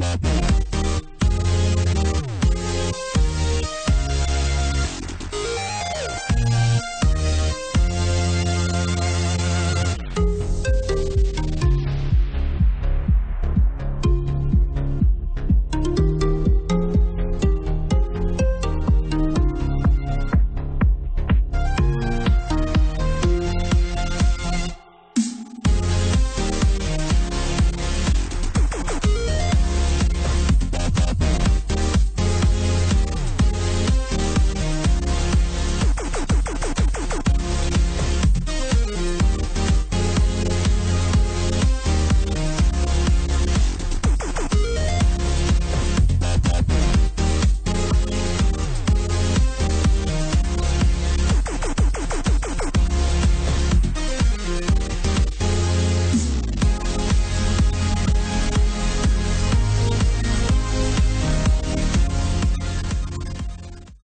Bye.